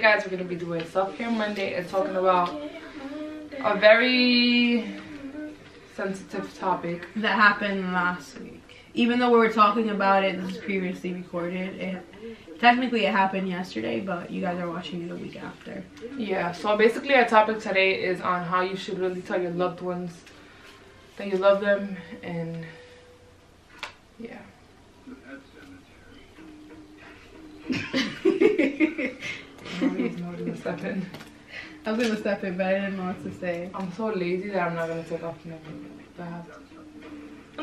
guys, we're going to be doing Self-Care Monday and talking about a very sensitive topic. That happened last week. Even though we were talking about it, this is previously recorded. It, technically, it happened yesterday, but you guys are watching it a week after. Yeah, so basically our topic today is on how you should really tell your loved ones that you love them and yeah. I was gonna step in, but I didn't know what to say. I'm so lazy that I'm not gonna take off my hat.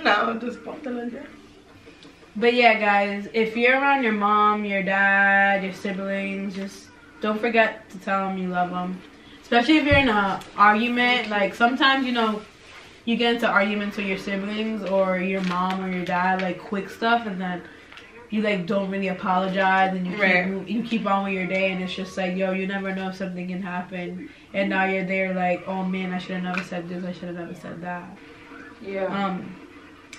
No, just pop the lid But yeah, guys, if you're around your mom, your dad, your siblings, just don't forget to tell them you love them. Especially if you're in an argument. Like sometimes, you know, you get into arguments with your siblings or your mom or your dad, like quick stuff, and then you like don't really apologize and you right. keep you keep on with your day and it's just like yo you never know if something can happen and now you're there like oh man I should have never said this I should have never said that yeah um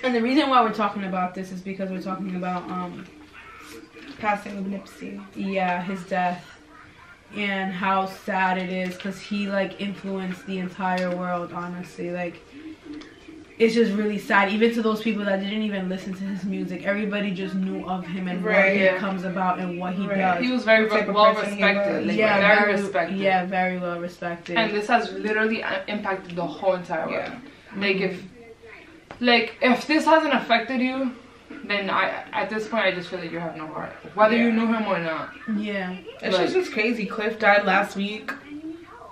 and the reason why we're talking about this is because we're talking about um passing of Nipsey. Yeah his death. And how sad it is because he like influenced the entire world honestly. Like it's just really sad. Even to those people that didn't even listen to his music everybody just knew of him and right, what yeah. he comes about and what he right. does. He was very well respected like, yeah very, very, respected. yeah very well respected. And this has literally impacted the whole entire world. Yeah. like mm -hmm. if like if this hasn't affected you then I at this point I just feel like you have no heart whether yeah. you knew him or not yeah it's like, just crazy Cliff died last week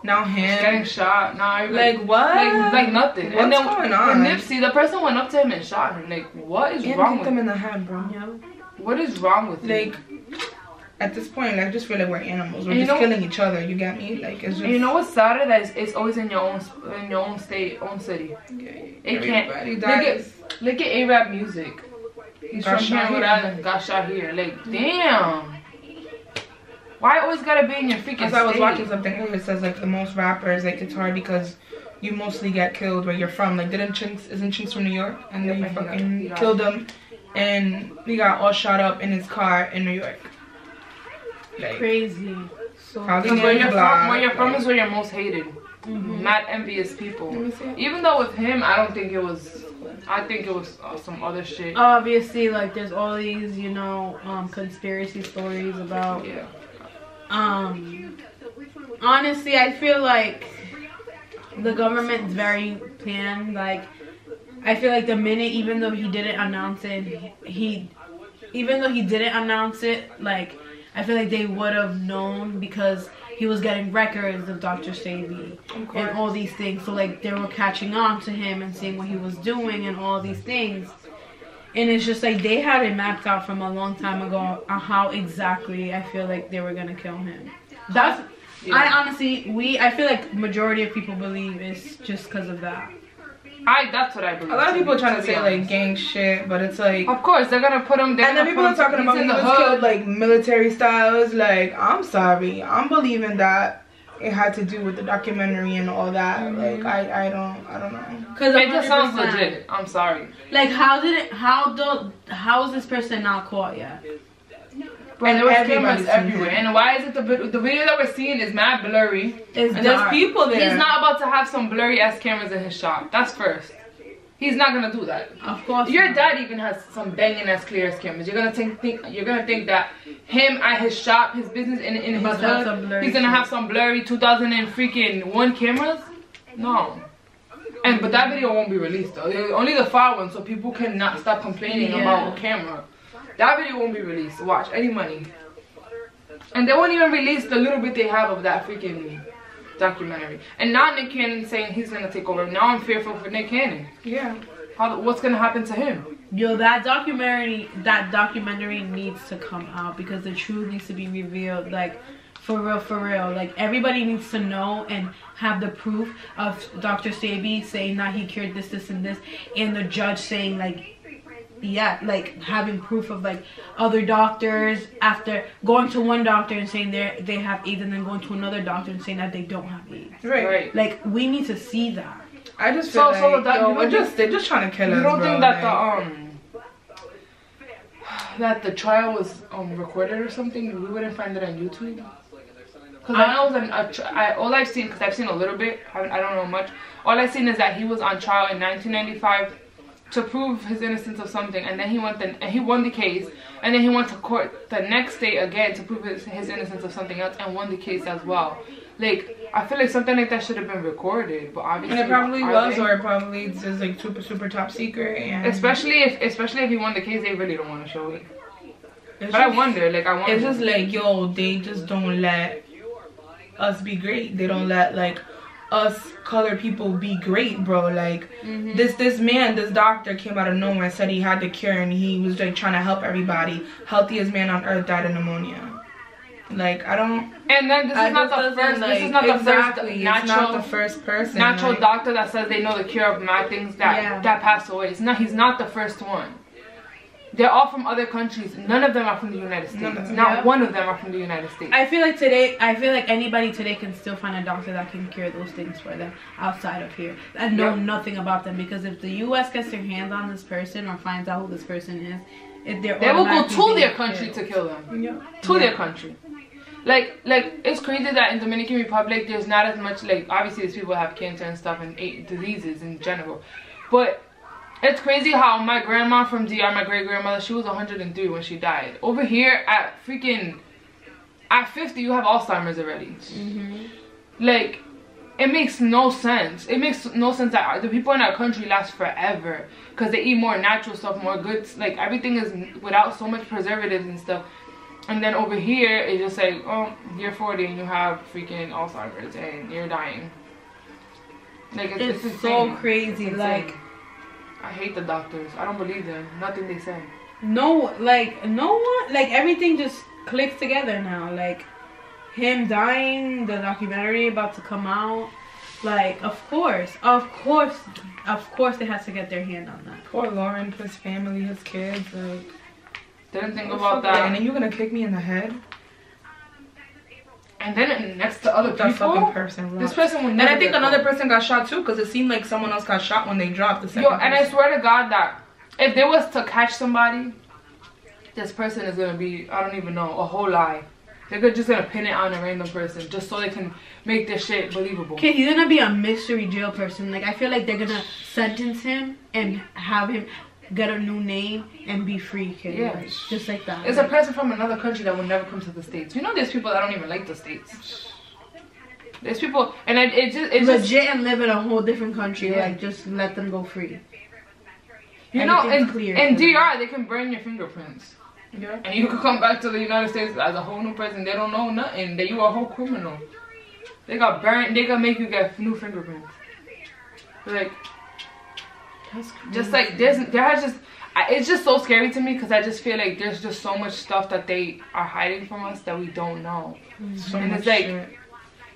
now him getting shot. Now like, like what? Like, like nothing. What's and then going on? Nipsey, the person went up to him and shot him. Like what is and wrong with him in the head, bro? What is wrong with like? You? At this point, like, I just feel like we're animals. We're and just killing each other. You get me? Like, it's just. You know what's sad? That it's, it's always in your own in your own state, own city. Okay. It can't. Look at look at A-Rap music. He's got from here, Rhode Got shot here. Like, damn. Why always gotta be in your freaking As I was watching something it says like the most rappers, like it's hard because you mostly get killed where you're from. Like didn't Chinx, isn't Chinx from New York? And then you fucking killed him and he got all shot up in his car in New York. Like, Crazy. So because where you're from, where you're from is where you're most hated. Mm -hmm. Not envious people. Even though with him, I don't think it was I think it was uh, some other shit. Obviously, like there's all these, you know, um, conspiracy stories about yeah. Um, honestly, I feel like the government's very planned. Like, I feel like the minute, even though he didn't announce it, he, even though he didn't announce it, like, I feel like they would have known because he was getting records of Dr. Sebi and all these things. So, like, they were catching on to him and seeing what he was doing and all these things and it's just like they had it mapped out from a long time ago on how exactly I feel like they were gonna kill him. That's yeah. I honestly we I feel like majority of people believe it's just because of that. I that's what I believe. A lot of people are trying to, to say like gang shit, but it's like of course they're gonna put him. And then people are talking about he was killed like military styles. Like I'm sorry, I'm believing that it had to do with the documentary and all that. Mm -hmm. Like I, I don't, I don't know. Cause it just sounds legit. I'm sorry. Like how did it? How do? How is this person not caught yet? And there was cameras everywhere. And why is it the the video that we're seeing is mad blurry? It's and there's people there. He's not about to have some blurry ass cameras in his shop. That's first. He's not gonna do that. Of course. Your not. dad even has some banging ass clear as cameras. You're gonna think, think you're gonna think that him at his shop, his business in in his hood, he's gonna have some blurry 2000 and freaking one cameras. No. And but that video won't be released though. Only the far one, so people cannot stop complaining yeah. about a camera. That video won't be released. Watch any money. And they won't even release the little bit they have of that freaking documentary. And now Nick Cannon saying he's gonna take over. Now I'm fearful for Nick Cannon. Yeah. How, what's gonna happen to him? Yo, that documentary, that documentary needs to come out because the truth needs to be revealed. Like, for real, for real. Like, everybody needs to know and have the proof of Dr. Sebi saying that he cured this, this, and this, and the judge saying like yet. Like having proof of like other doctors after going to one doctor and saying they they have AIDS and then going to another doctor and saying that they don't have AIDS. Right. Right. Like we need to see that. I just feel So- like, so that- yo, we're just they're just trying to kill You us, don't bro. think that the um that the trial was um recorded or something? We wouldn't find it on YouTube. Cause I know it was an, a I, all I've seen, cause I've seen a little bit. I, I don't know much. All I've seen is that he was on trial in 1995 to prove his innocence of something, and then he went the, and he won the case, and then he went to court the next day again to prove his, his innocence of something else, and won the case as well. Like I feel like something like that should have been recorded, but obviously And it probably was, or it probably is like super super top secret. And Especially if, especially if he won the case, they really don't want to show it. it's But I wonder, like, I wonder. It's just like yo, they just don't let us be great. They don't let like us color people be great, bro. Like Mm-hmm. this this man, this doctor came out of nowhere and said he had the cure and he was like trying to help everybody. Healthiest man on earth died of pneumonia. Like I don't. and then this is not the first. this is like- not the exactly, first It's not the first person. natural like, doctor that says they know the cure of mad things that Yeah. that passed away. It's not. He's not the first one. They're all from other countries. None of them are from the United States. None of them. Not Yeah. one of them are from the United States. I feel like today, I feel like anybody today can still find a doctor that can cure those things for them outside of here and know Yep. nothing about them. Because if the U.S. gets their hands on this person or finds out who this person is, if they're they will go to their country killed. to kill them. Yeah. To Yeah. their country. Like, like it's crazy that in Dominican Republic there's not as much like obviously these people have cancer and stuff and diseases in general, but it's crazy how my grandma from DR, my great grandmother, she was 103 when she died. Over here at freaking at 50, you have Alzheimer's already. Mhm. Like, it makes no sense. It makes no sense that the people in our country last forever because they eat more natural stuff, more goods. Like everything is without so much preservatives and stuff. And then over here, it's just like, oh, you're 40 and you have freaking Alzheimer's and you're dying. Like it's, It's, it's so crazy. It's Like. I hate the doctors. I don't believe them. Nothing they say. no, like no one, like everything just clicks together now. Like him dying, the documentary about to come out. Like of course, of course, of course, they have to get their hand on that. Poor Lauren, his family, his kids. Like, Didn't think about that. that. And then you're gonna kick me in the head. And then next to other That people, fucking person. this rocked. person would And I think another caught. person got shot too, because it seemed like someone else got shot when they dropped the second. Yo, and I swear to God that if they was to catch somebody, this person is gonna be I don't even know a whole lie. They're just gonna pin it on a random person just so they can make this shit believable. Okay, he's gonna be a mystery jail person. Like I feel like they're gonna sentence him and have him get a new name and be free, kid. Yeah. Like, just like that. It's a person from another country that would never come to the states. You know, there's people that don't even like the states. There's people, and it, it just it just legit and live in a whole different country. Yeah. Like just let them go free. you know everything's in, clear in. DR they can burn your fingerprints. Yeah. And you could come back to the United States as a whole new person. They don't know nothing. That you a whole criminal. They got burnt. They gonna make you get new fingerprints. Like That's just like there's there has just I, it's just so scary to me because I just feel like there's just so much stuff that they are hiding from us that we don't know. Mm-hmm. So And it's like- shit.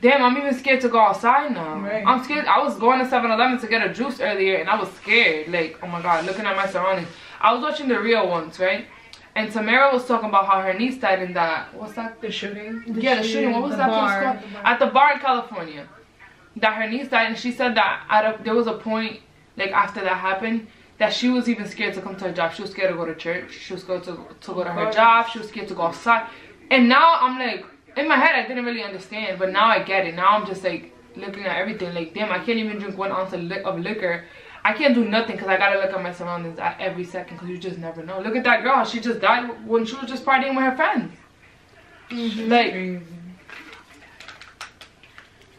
Damn, I'm even scared to go outside now. Right. I'm scared. I was going to 7-Eleven to get a juice earlier, and I was scared. Like, oh my god, looking at my surroundings. I was watching the real ones, right? And Tamera was talking about how her niece died in that. What's that? the shooting. yeah, the shooting. What was the that place bar. called? At the bar in California. That her niece died, and she said that at a, there was a point, like after that happened, that she was even scared to come to her job. She was scared to go to church. She was scared to, to go to her job. She was scared to go outside. And now I'm like, in my head, I didn't really understand, but now I get it. Now I'm just like looking at everything, like, damn, I can't even drink one ounce of, li- of liquor. I can't do nothing because I gotta look at my surroundings at every second because you just never know. Look at that girl. She just died when she was just partying with her friends. Mm-hmm. Like, Crazy.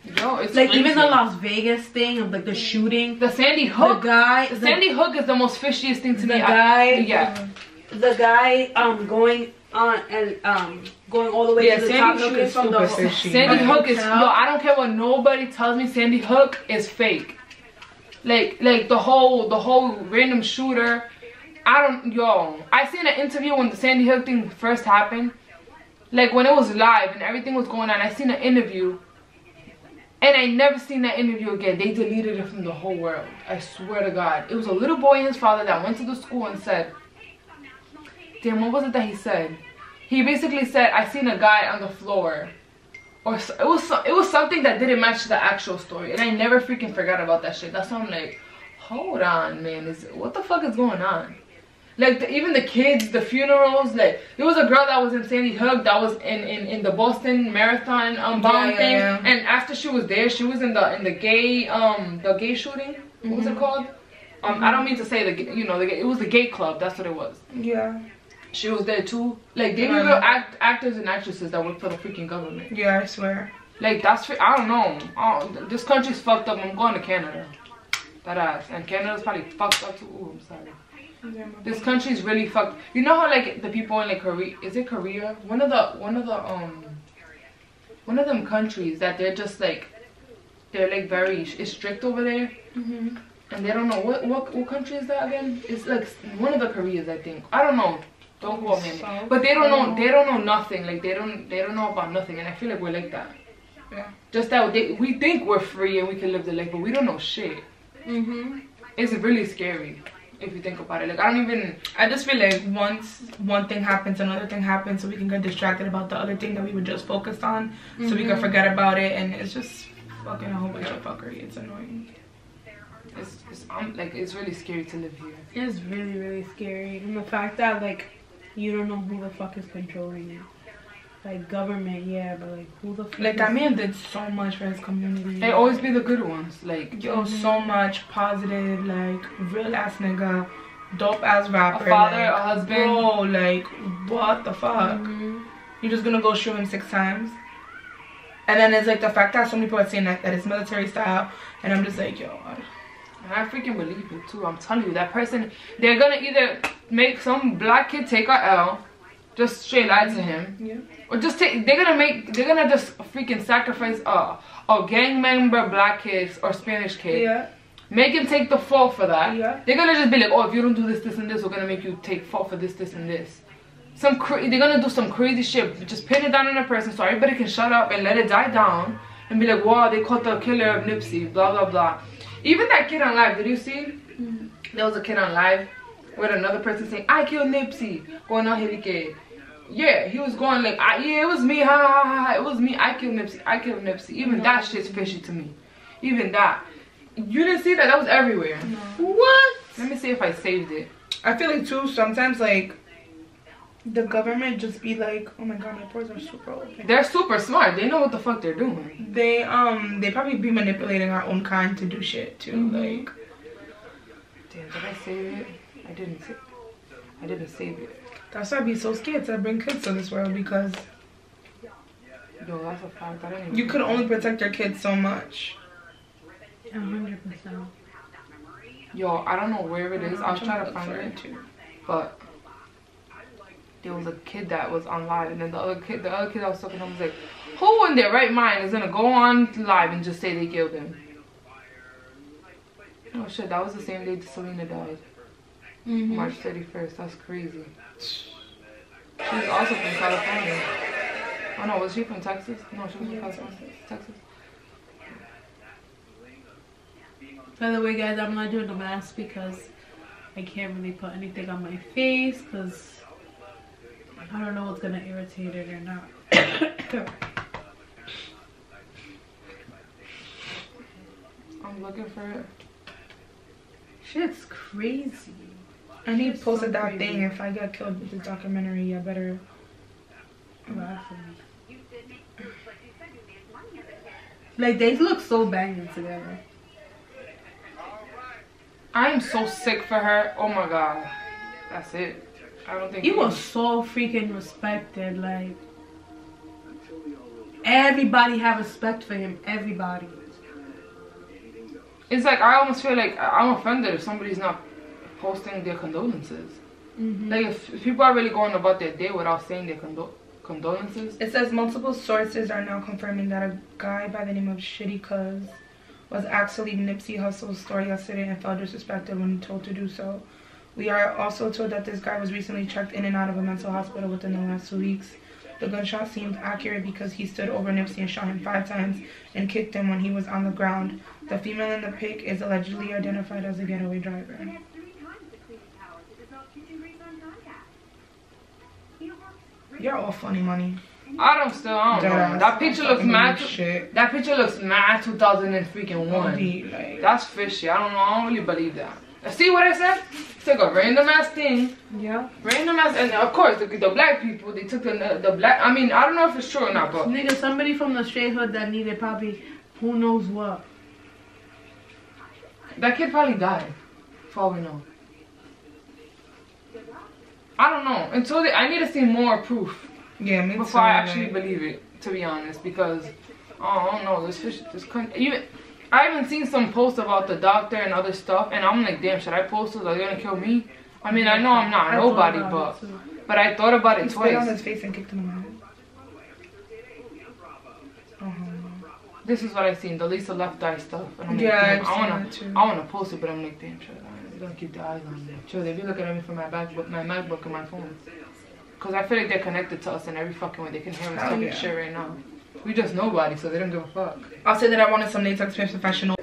Yo, it's like even the. Las Vegas thing of like the shooting. The Sandy The Hook. guy, The the, Sandy Hook is the most fishiest thing to the me. I- guy, yeah. the guy, um, going on and um, going all the way Yeah, to the Sandy top, Hook looking is from the super fishy. Sandy the Hook is yo. I don't care what nobody tells me. Sandy Hook is fake. Like like the whole the whole random shooter. I don't yo. I seen an interview when the Sandy Hook thing first happened. Like when it was live and everything was going on. I seen an interview. And I never seen that interview again. They deleted it from the whole world. I swear to God. It was a little boy and his father that went to the school and said, damn, what was it that he said? He basically said, I seen a guy on the floor. Or it was it was something that didn't match the actual story, and I never freaking forgot about that shit. That's why I'm like, hold on, man, is what the fuck is going on? Like the, even the kids, the funerals. Like there was a girl that was in Sandy Hook that was in in, in the Boston Marathon um bomb yeah, thing, yeah, yeah. and after she was there, she was in the in the gay um the gay shooting. What mm -hmm. was it mm-hmm. called? Um, I don't mean to say the you know the, it was the gay club. That's what it was. Yeah. She was there too. Like they were real act, actors and actresses that work for the freaking government. Yeah, I swear. Like that's I don't know. Oh, this country's fucked up. I'm going to Canada. That ass. And Canada's probably fucked up too. Ooh, I'm sorry. This country's really fucked. You know how like the people in like Korea, is it Korea? One of the one of the um one of them countries that they're just like they're like very strict over there. Mm -hmm. And they don't know what what what country is that again? It's like one of the Koreas, I think. I don't know. Don't quote me. But they don't know. They don't know nothing. Like they don't. They don't know about nothing. And I feel like we're like that. Yeah. Just that they, we think we're free and we can live the life, but we don't know shit. Mhm. It's really scary if you think about it. Like i don't even i just feel like once one thing happens another thing happens so we can get distracted about the other thing that we were just focused on mm -hmm. so we can mm-hmm. forget about it and it's just fucking a whole bunch of fuckery. It's annoying. It's, it's um, like it's really scary to live here. It's really really scary. And the fact that like you don't know who the fuck is controlling you like government, yeah, but like who the fuck Like I mean did so much for his community. They always be the good ones. Like yo, mm -hmm. so much positive, like real ass nigga, dope ass rapper. A father, like, a husband. Bro, like what the fuck? Mm -hmm. You're just gonna go shoot him six times? And then it's like the fact that so many people are saying that, that it's military style and I'm just like, yo, I, I freaking believe it too. I'm telling you, that person, they're gonna either make some black kid take a L just straight lie to him. Yeah. Or just take, they're gonna make, they're gonna just freaking sacrifice a, a gang member black kids or Spanish kid. Yeah. Make him take the fall for that. Yeah. They're gonna just be like, oh, if you don't do this, this, and this, we're gonna make you take fall for this, this, and this. Some they're gonna do some crazy shit. Just pin it down on a person so everybody can shut up and let it die down and be like, wow, they caught the killer of Nipsey, blah, blah, blah. Even that kid on live, did you see? Mm -hmm. There was a kid on live with another person saying, I killed Nipsey. Going on here, yeah, he was going like, I, yeah, it was me, ha, ha, ha, it was me, I killed Nipsey, I killed Nipsey. Even no. that shit's fishy to me. Even that. You didn't see that? That was everywhere. No. What? Let me see if I saved it. I feel like too, sometimes like, the government just be like, oh my god, my pores are super open. They're super smart. They know what the fuck they're doing. They, um, they probably be manipulating our own kind to do shit too. Mm -hmm. Like, damn, did I save it? I didn't save I didn't save it. That's why I be so scared to bring kids to this world because Yo, that's a fact. I didn't you could only protect your kids so much. 100%. Yo, I don't know where it is. I'll try to find it too. But there was a kid that was on live, and then the other kid, the other kid I was talking to was like, "Who in their right mind is gonna go on live and just say they killed him?" Oh shit, that was the same day Selena died. Mm -hmm. March 31st. That's crazy. She's also from California. Oh no, was she from Texas? No, she was from Texas. Texas. By the way, guys, I'm not doing the mask because I can't really put anything on my face because I don't know what's gonna irritate it or not. I'm looking for it. Shit's crazy. And he posted that thing. If I get killed with this documentary, I better laugh at me. Like they look so banging together. I am so sick for her. Oh my god. That's it. I don't think he was so freaking respected. Like everybody have respect for him. Everybody. It's like I almost feel like I'm offended if somebody's not posting their condolences. Mm -hmm. Like if, if, people are really going about their day without saying their condo condolences. It says multiple sources are now confirming that a guy by the name of Shitty Cuz was actually Nipsey Hussle's story yesterday and felt disrespected when told to do so. We are also told that this guy was recently checked in and out of a mental hospital within the last two weeks. The gunshot seemed accurate because he stood over Nipsey and shot him five times and kicked him when he was on the ground. The female in the pic is allegedly identified as a getaway driver. You're all funny money. I don't still. I don't know. That picture looks mad. Shit. That picture looks mad. 2000 and freaking one. like, That's fishy. I don't know. I don't really believe that. See what I said? It's like a random ass thing. Yeah. Random ass, and of course the, the black people they took the the black. I mean I don't know if it's true or not, but nigga, somebody from the straight hood that needed probably who knows what. That kid probably died. For all we know. I don't know. Until they, I need to see more proof. Yeah, me Before I actually believe it, to be honest, because oh, I don't know. This fish, this country, even I haven't seen some posts about the doctor and other stuff, and I'm like, damn, should I post this? Are they gonna kill me? I mean, I know I'm not nobody, but but I thought about it he twice. on his face and kicked him out. Uh-huh. This is what I've seen, the Lisa Left Eye stuff. And I'm yeah, like, I wanna, I wanna post it, but I'm like, damn, sure, I'm gonna keep the eyes on me. Sure, they be looking at me from my MacBook, my MacBook and my phone. Cause I feel like they're connected to us in every fucking way. They can hear us talking yeah. shit right now. We just nobody, so they don't give a fuck. I'll say that I wanted some latex Experience Professional.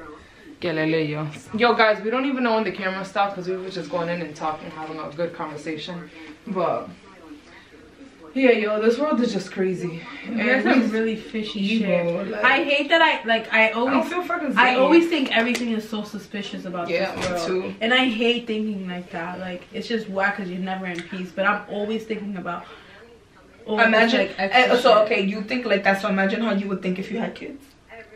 yo. Yo, guys, we don't even know when the camera stopped because we were just going in and talking, having a good conversation. But yeah, yo, this world is just crazy. There's some really fishy evil, shit. Like, I hate that I like. I always I, feel I always think everything is so suspicious about yeah, this world, too. and I hate thinking like that. Like it's just whack because you're never in peace. But I'm always thinking about. imagine. Like, eh, and, so okay, you think like that. So imagine how you would think if you had kids.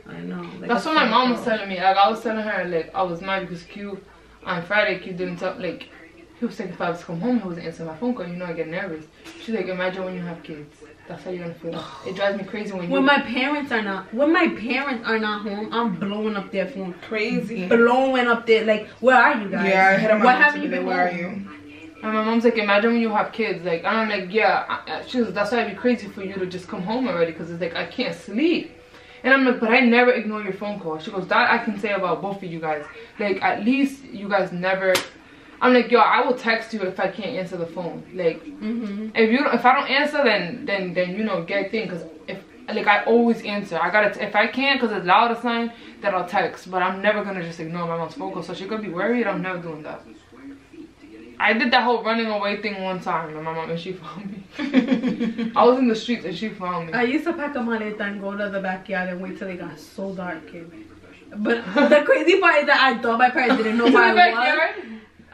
I know. Like, that's what my mom was telling me. Like I was telling her, like I was mad because Q on Friday Q didn't tell like he was taking five to come home. He wasn't answering my phone call. You know I get nervous. She's like, imagine when you have kids. That's how you're gonna feel. it drives me crazy when when my parents are not when my parents are not home. I'm blowing up their phone. Crazy. Mm-hmm. Blowing up their like. Where are you guys? Yeah, I hit What haven't you been? Where are you? And my mom's like, imagine when you have kids. Like, I'm like, yeah. She's that's why it'd be crazy for you to just come home already because it's like I can't sleep. And I'm like, but I never ignore your phone call. She goes, that I can say about both of you guys. Like, at least you guys never I'm like, yo, I will text you if I can't answer the phone. Like, mm-hmm. if you if I don't answer, then then then you know get thing. Cause if like I always answer, I gotta if I can't cause it's loud or something, then I'll text. But I'm never gonna just ignore my mom's phone call. So she could be worried. I'm never doing that. I did that whole running away thing one time and my mom and she found me. I was in the streets and she found me. I used to pack a maleta and go to the backyard and wait till it got so dark. Kid. But the crazy part is that I thought my parents didn't know where I was.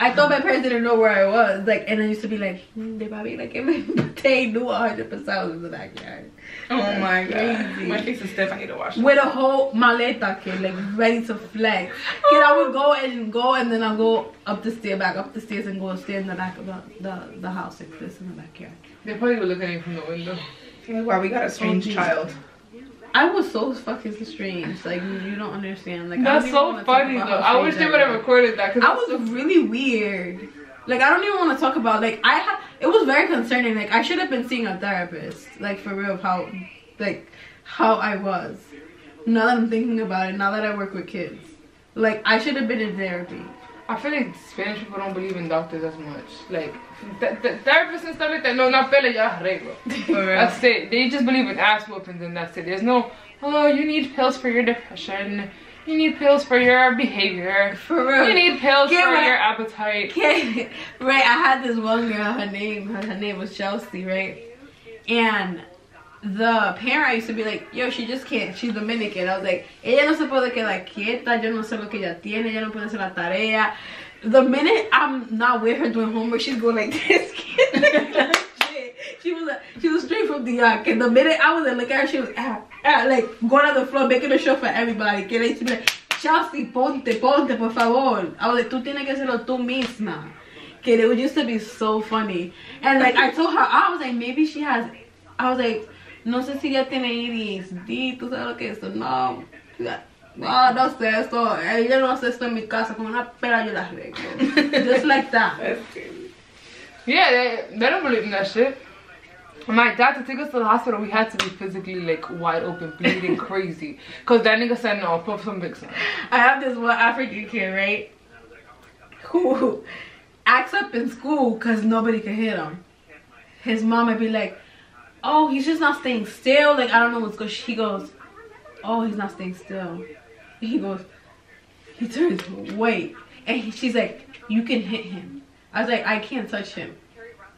I thought my parents didn't know where I was. Like, and I used to be like, hmm, they probably like, they knew 100% I was in the backyard. Oh my god. My face is stiff. I need to wash it. With a whole maleta, kid, like ready to flex. Kid, I would go and go and then I'll go up the stairs, back up the stairs and go stay in the back of the, the, the house like this in the backyard. They probably were looking at me from the window. wow, we got a strange oh, child. I was so fucking strange. Like you don't understand. Like that's so funny though. I wish they would have recorded that because I was so really weird. Like I don't even want to talk about. Like I had. It was very concerning. Like I should have been seeing a therapist. Like for real, how, like, how I was. Now that I'm thinking about it, now that I work with kids, like I should have been in therapy. I feel like Spanish people don't believe in doctors as much. Like, th th therapists and stuff like that, no, not pele ya arreglo. That's it. They just believe in ass whoopings and that's it. There's no, oh, you need pills for your depression. You need pills for your behavior. For real. You need pills Can't for your appetite. Can't, right, I had this one girl, her name, her, her name was Chelsea, right? And the parent used to be like, yo, she just can't, she's Dominican. I was like, ella no se puede quedar quieta, yo no sé lo que ella tiene, ella no puede hacer la tarea. The minute I'm not with her doing homework, she's going like this. she was like, she was straight from the yard. And the minute I was there, look at her, she was ah, ah, like going on the floor, making a show for everybody. Que be like, Chelsea, ponte, ponte, por favor. I was like, tú tienes que hacerlo tú misma. Que it would used to be so funny. And like, I told her, I was like, maybe she has, I was like, no sé si ya tiene ADHD, tú sabes lo que es no, no, no sé eso, ella no hace esto en mi casa, como una pera yo la arreglo, just like that. Yeah, they, they don't believe in that shit. My dad to take us to the hospital, we had to be physically like wide open, bleeding crazy. Cause that nigga said no, put some big sun. I have this one African kid, right? Who acts up in school cause nobody can hit him. His mom would be like, oh, he's just not staying still. Like, I don't know what's going She goes, oh, he's not staying still. He goes, he turns, wait. And he, she's like, you can hit him. I was like, I can't touch him.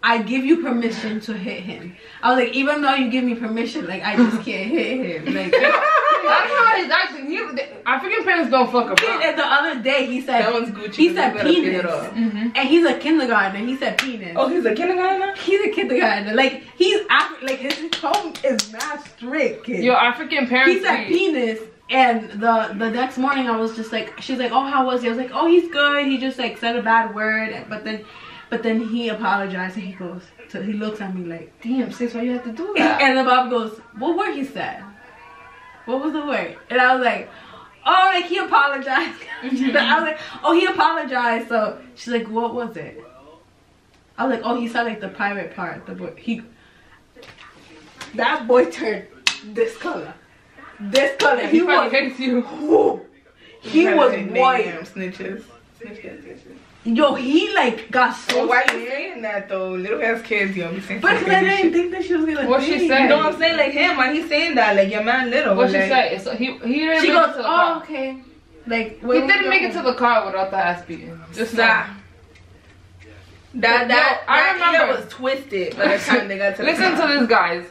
I give you permission to hit him. I was like, even though you give me permission, like I just can't hit him. Like I don't know how he's African parents don't fuck around. and the other day he said That one's Gucci. he 'cause said you better penis. it off. Mm-hmm. And he's a kindergartner. He said penis. Oh, he's a kindergartner? He's a kindergartner. Like he's Af- like his home is mad strict. Kid. Your African parents. he said penis. And the the next morning I was just like she's like, Oh, how was he? I was like, Oh, he's good. He just like said a bad word but then but then he apologized and he goes so he looks at me like Damn, sis, why you have to do that? and the Bob goes, What word he said? What was the word? And I was like, Oh, like he apologized. Mhm. I was like, Oh, he apologized. So she's like, What was it? I was like, Oh, he said like the pirate part. The boy he that boy turned this color. This color. he He probably was hates you. whoo, he was white. damn Snitches. Snitches, snitches. Yo, he like got So so why you saying that though? Little ass kids, yo, be saying But because I didn't shit. think that she was gonna What she think. said? You know what I'm saying? Like him, why he saying that? Like your man little. What she like, say? So he he didn't She make goes, it to the Oh, car. okay. Like He we didn't make it to the car without the ass beating. Just Stop. now. That that Yo, I that remember- ear was twisted by the time they got to the Listen car. to this, guys.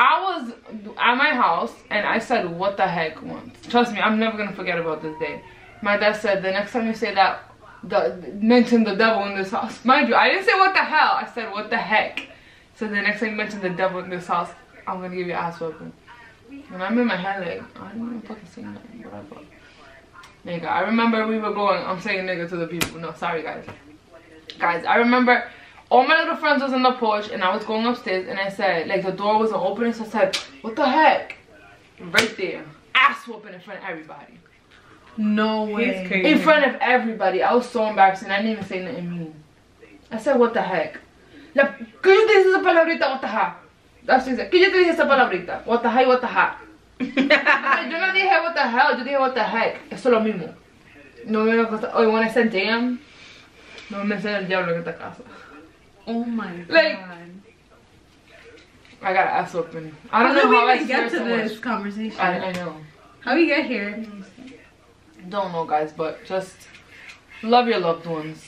I was at my house and I said, "What the heck?" Once. Trust me, I'm never gonna forget about this day. My dad said, "The next time you say that, the mention the devil in this house." Mind you, I didn't say what the hell. I said, "What the heck?" So the next time you mention the devil in this house, I'm gonna give you ass whooping. And I'm in my head like, I didn't even fucking say nothing. Whatever. Nigga, I remember we were going. I'm saying nigga to the people. No, sorry guys. Guys, I remember all my little friends was on the porch and I was going upstairs and I said, like the door wasn't opening, so I said, what the heck? Right there. Ass whooping in front of everybody. No He's way. crazy. In front of everybody. I was so embarrassed and I didn't even say nothing mean. I said, what the heck? La, ¿Qué yo te dije esa palabrita? What the heck? That's what she said. ¿Qué yo te dije esa palabrita? What the heck? What the heck? yo no dije what the hell, yo dije what the heck. Eso es lo mismo. No me cosa. Oye, when I said damn, no me mencioné el diablo en esta casa. Oh my god. Like, I got ass open. I don't how know how we I get to so this much. conversation? I, I know. How we get here? Don't know, guys, but just love your loved ones.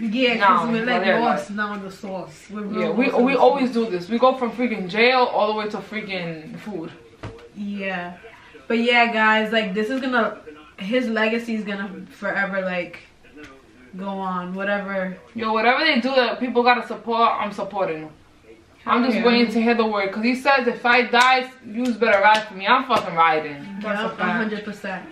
Yeah, because we're like lost now in the sauce. We're real Yeah, we we always sauce. do this. We go from freaking jail all the way to freaking food. Yeah, but yeah, guys, like this is gonna, his legacy is gonna forever like go on. Whatever. Yo, whatever they do that people gotta support, I'm supporting them. I'm just Yeah. waiting to hear the word. Cause he says if I die, you better ride for me. I'm fucking riding. That's a Yeah, fact. hundred percent.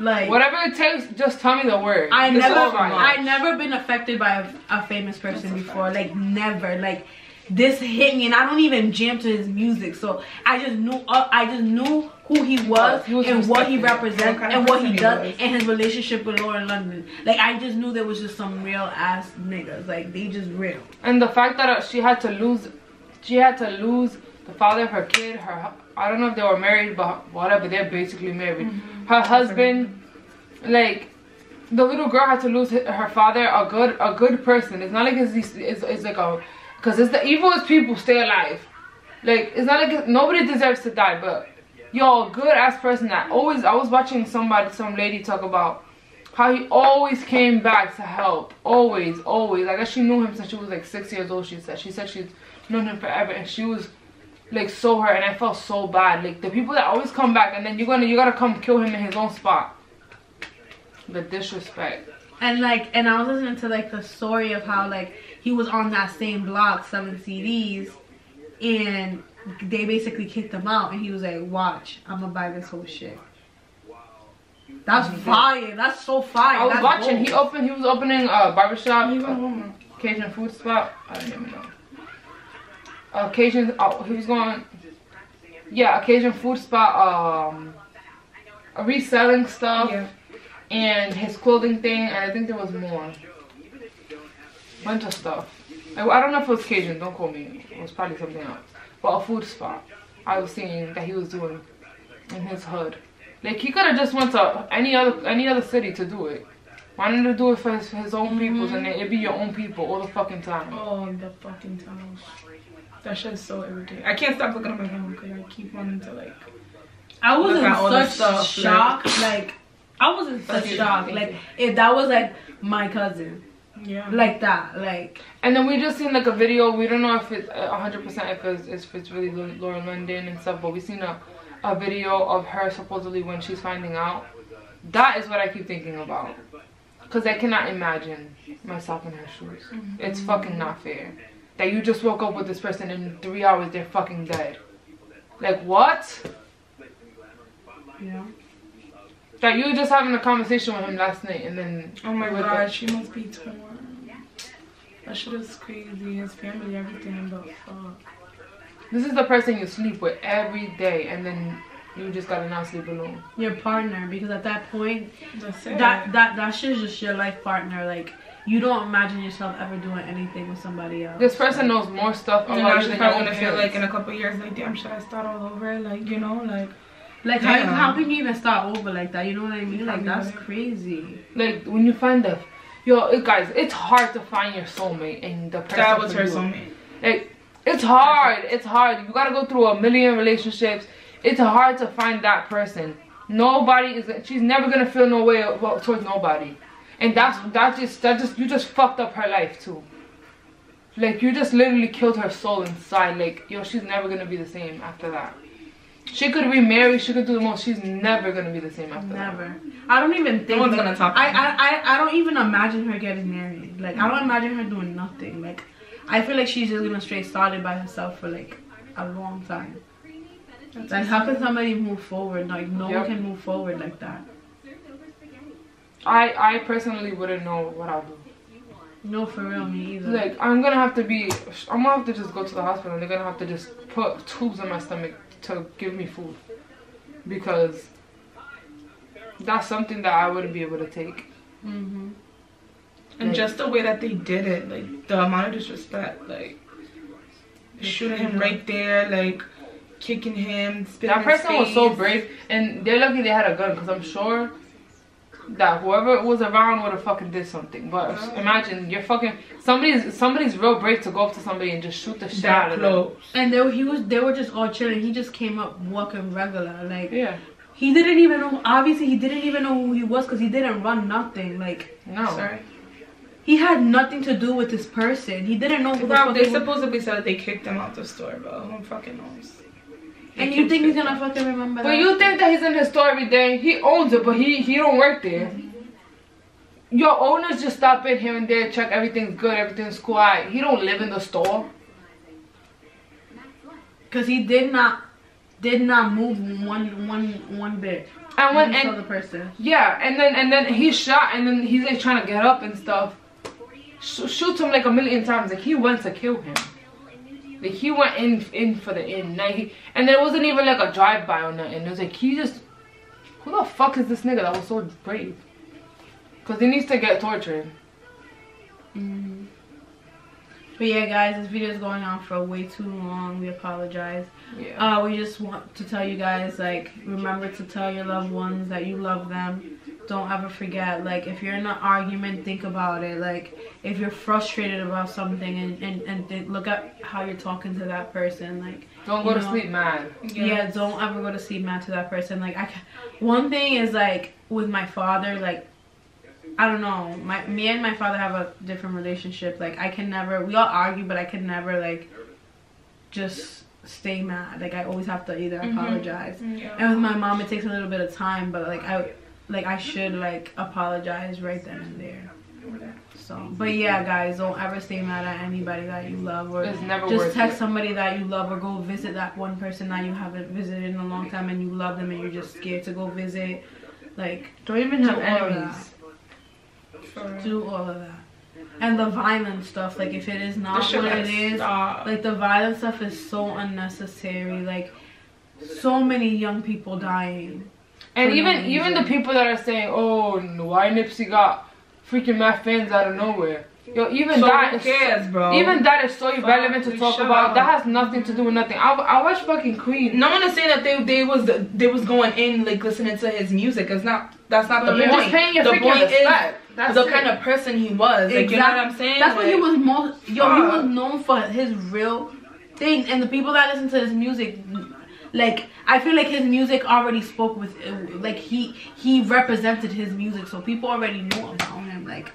Like Whatever it takes, just tell me the word. I It's never. I never been affected by a, a famous person before. Like never. Like this hit me, and I don't even jam to his music. So I just knew, uh, I just knew who he was, was and what he represents and what he person he does, and his relationship with Lauren London. Like I just knew there was just some real ass niggas. Like they just real. And the fact that she had to lose, she had to lose the father of her kid. Her, I don't know if they were married, but whatever, they're basically married. Mm-hmm. Her husband, like, the little girl had to lose her father. A good, a good person. It's not like it's it's, it's, like a, because it's the evilest people stay alive. Like it's not like nobody deserves to die, but yo, good ass person that always. I was watching somebody, some lady talk about how he always came back to help. Always, always. like she knew him since she was like six years old. She said. She said she's known him forever, and she was like so hurt, and I felt so bad. Like the people that always come back, and then you're gonna you gotta come kill him in his own spot. The disrespect. And like, and I was listening to like the story of how like he was on that same block selling CDs, and they basically kicked him out, and he was like, "Watch, I'm gonna buy this whole shit." That's fire. That's so fire. I was That's watching. dope. He opened. He was opening a barbershop, He went a home. Cajun food spot. I don't even know. Uh, Cajun. Oh, he was going. Yeah, a Cajun food spot. Um, reselling stuff. Yeah. and his clothing thing, and I think there was more. Bunch of stuff. I, I don't know if it was Cajun, don't call me. It was probably something else. But a food spot I was seeing that he was doing in his hood. Like he could have just went to any other any other city to do it. Why didn't he do it for his, for his own mm-hmm. peoples and then it be your own people all the fucking time? Oh, the fucking tunnels. That shit's so irritating. I can't stop looking at my phone because I keep wanting to like. I was Look in at all the such stuff, shock. Like, I was in such shock. Like if that was like my cousin. Yeah. Like that, like. And then we just seen like a video. We don't know if it's hundred percent if it's if it's really Lauren London and stuff, but we seen a a video of her supposedly when she's finding out. That is what I keep thinking about. Cause I cannot imagine myself in her shoes. Mm -hmm. It's fucking not fair that you just woke up with this person in three hours they're fucking dead. Like what? Yeah. That you were just having a conversation with him last night and then Oh my god, she must be torn. That shit is crazy. His family, everything, but fuck. This is the person you sleep with every day and then you just gotta not sleep alone. Your partner, because at that point, that that that shit is just your life partner. Like you don't imagine yourself ever doing anything with somebody else. This person knows more stuff about you than you're gonna feel like in a couple years. Like, damn, should I start all over? Like, you know, like. Like how, how can you even start over like that? You know what I mean? Like that's crazy. Like when you find the, yo, it, guys, it's hard to find your soulmate and the person. That was her soulmate. Like, it's hard. It's hard. You gotta go through a million relationships. It's hard to find that person. Nobody is. She's never gonna feel no way towards nobody and that's that just that just you just fucked up her life too like you just literally killed her soul inside like yo she's never gonna be the same after that she could remarry she could do the most she's never gonna be the same after never that. i don't even think no one's gonna talk I, I i i don't even imagine her getting married like i don't imagine her doing nothing like i feel like she's just gonna stay solid by herself for like a long time like how can somebody move forward like no yep. one can move forward like that I I personally wouldn't know what I'll do. No, for real, me either. Like I'm gonna have to be, I'm gonna have to just go to the hospital. and They're gonna have to just put tubes in my stomach to give me food because that's something that I wouldn't be able to take. Mm -hmm. And like, just the way that they did it, like the amount of disrespect, like shooting him right there, like kicking him. That person was so brave, and they're lucky they had a gun because I'm sure that whoever was around would have fucking did something. But imagine you're fucking somebody's somebody's real brave to go up to somebody and just shoot the shit out of them. And they he was they were just all chilling. He just came up walking regular like yeah. He didn't even know. Obviously, he didn't even know who he was because he didn't run nothing. Like no. Sorry. He had nothing to do with this person. He didn't know who bro, the They supposedly said they kicked him out the store, but who fucking knows? And you think he's gonna fucking remember But that? you think that he's in the store every day. He owns it, but he he don't work there. Your owners just stop in here and there, check everything's good, everything's quiet. He don't live in the store. Cause he did not did not move one one one bit. And when and, the person. Yeah, and then and then he shot and then he's like trying to get up and stuff. Sh shoots him like a million times. Like he went to kill him. Like he went in in for the end. Like he, and there wasn't even like a drive by or nothing. It was like he just who the fuck is this nigga that was so brave? Cause he needs to get tortured. Mm. But yeah, guys, this video is going on for way too long. We apologize. Yeah. Uh, we just want to tell you guys, like, remember to tell your loved ones that you love them don't ever forget like if you're in an argument think about it like if you're frustrated about something and and, and th look at how you're talking to that person like don't go know, to sleep mad yeah. yeah. don't ever go to sleep mad to that person like i one thing is like with my father like i don't know my me and my father have a different relationship like i can never we all argue but i can never like just stay mad like i always have to either mm -hmm. apologize yeah. and with my mom it takes a little bit of time but like i like I should like apologize right then and there. So, but yeah, guys, don't ever stay mad at anybody that you love, or just text it. somebody that you love, or go visit that one person that you haven't visited in a long time and you love them and you're just scared to go visit. Like, don't even have enemies. Do all of that. And the violent stuff, like if it is not what it is, stop. like the violent stuff is so unnecessary. Like, so many young people dying and even even the people that are saying, oh, why Nipsey got freaking mad fans out of nowhere. Yo, even so that cares, bro. Even that is so irrelevant to talk about. Up. That has nothing to do with nothing. I, I watch fucking Queen. No one is saying that they they was they was going in like listening to his music. It's not. That's not the You're point. Just paying your the point respect. is that's the it. kind of person he was. Like exactly. you know what I'm saying? That's like, what he was most. Yo, uh, he was known for his real thing, and the people that listen to his music like i feel like his music already spoke with like he he represented his music so people already knew about him like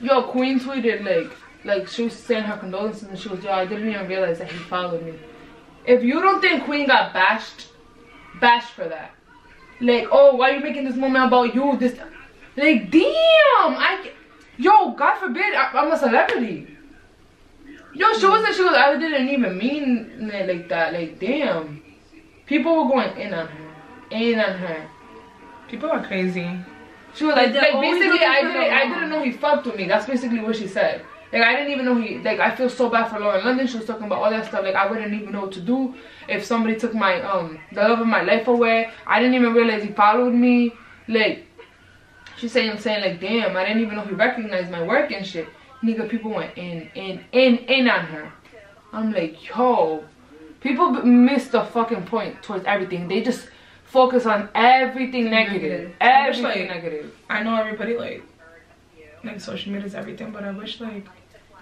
Yo, Queen tweeted like, like she was saying her condolences and she was, yo, I didn't even realize that he followed me. If you don't think Queen got bashed, bashed for that. Like, oh, why are you making this moment about you? This, like, damn, I, yo, God forbid, I, I'm a celebrity. Yo, she wasn't, she was, I didn't even mean it like that. Like, damn. People were going in on her. In on her. People are crazy. She was like, like basically, I didn't, I didn't know he fucked with me. That's basically what she said. Like, I didn't even know he, like, I feel so bad for Lauren London. She was talking about all that stuff. Like, I wouldn't even know what to do if somebody took my, um, the love of my life away. I didn't even realize he followed me. Like, she's saying, saying, like, damn, I didn't even know he recognized my work and shit. Nigga, people went in, in, in, in on her. I'm like, yo, people miss the fucking point towards everything. They just focus on everything negative. negative. Everything I like, negative. I know everybody like, like social media is everything, but I wish like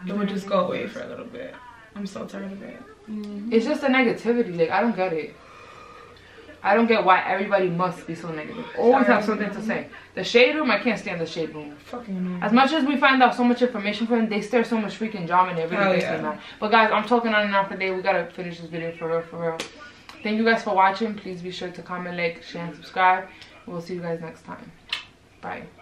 it would just go away for a little bit. I'm so tired of it. Mm -hmm. It's just the negativity. Like I don't get it. I don't get why everybody must be so negative. Always have something to say. The shade room, I can't stand the shade room. Fucking As much as we find out so much information from them, they stir so much freaking drama and everything. yeah. But guys, I'm talking on and off today. We gotta finish this video for real, for real. Thank you guys for watching. Please be sure to comment, like, share, and subscribe. We'll see you guys next time. Bye.